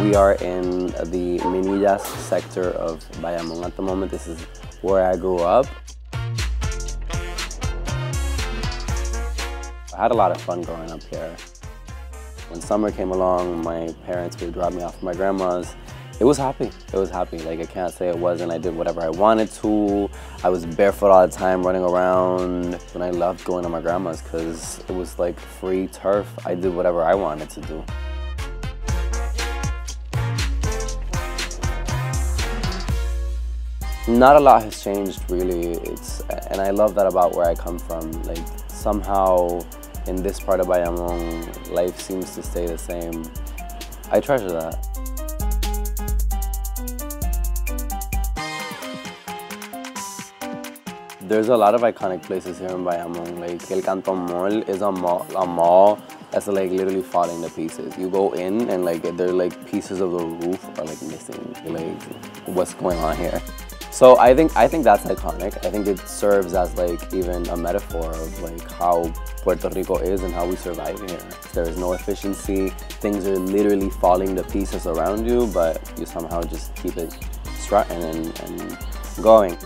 We are in the Minillas sector of Bayamon at the moment. This is where I grew up. I had a lot of fun growing up here. When summer came along, my parents would drop me off at my grandma's. It was happy. It was happy. Like I can't say it wasn't. I did whatever I wanted to. I was barefoot all the time, running around. And I loved going to my grandma's because it was like free turf. I did whatever I wanted to do. Not a lot has changed really. It's and I love that about where I come from. Like somehow in this part of Bayamon, life seems to stay the same. I treasure that. There's a lot of iconic places here in Bayamon. Like El Canton Mall is a mall, a mall that's like literally falling to pieces. You go in and like there are like pieces of the roof are like missing. Like what's going on here? So I think I think that's iconic. I think it serves as like even a metaphor of like how Puerto Rico is and how we survive here. There is no efficiency. Things are literally falling to pieces around you, but you somehow just keep it strutting and, and going.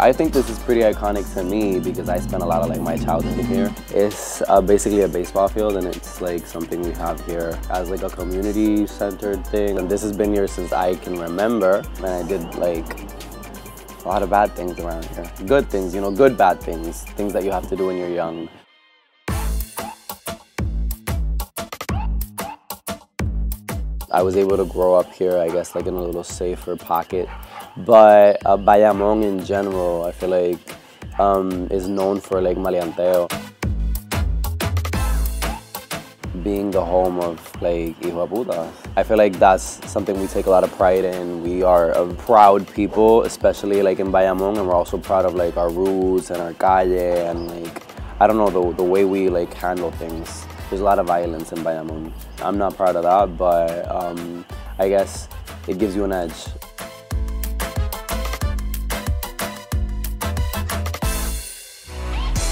I think this is pretty iconic to me because I spent a lot of like my childhood here. It's uh, basically a baseball field and it's like something we have here as like a community centered thing. And this has been here since I can remember and I did like a lot of bad things around here. Good things, you know, good bad things, things that you have to do when you're young. I was able to grow up here, I guess, like in a little safer pocket. But uh, Bayamon in general, I feel like, um, is known for like maleanteo. Being the home of like hijo puta. I feel like that's something we take a lot of pride in. We are a proud people, especially like in Bayamon, and we're also proud of like our roots and our calle and like, I don't know, the, the way we like handle things. There's a lot of violence in Bayamon. I'm not proud of that, but um, I guess it gives you an edge.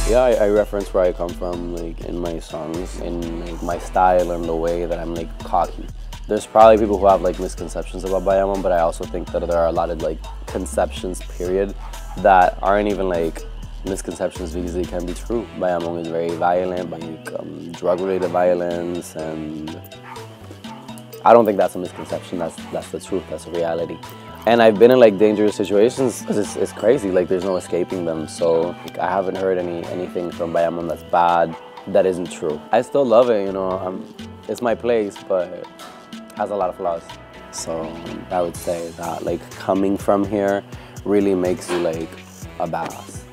Yeah, I, I, reference where I come from, like in my songs, in like, my style and the way that I'm like cocky. There's probably people who have like misconceptions about Bayamon, but I also think that there are a lot of like conceptions, period, that aren't even like misconceptions because they can be true. Bayamon is very violent, like um, drug-related violence, and I don't think that's a misconception. That's that's the truth. That's a reality. And I've been in like dangerous situations because it's, it's crazy. Like there's no escaping them. So like, I haven't heard any anything from Bayamon that's bad that isn't true. I still love it. You know, I'm, it's my place, but it has a lot of flaws. So I would say that like coming from here really makes you like a badass.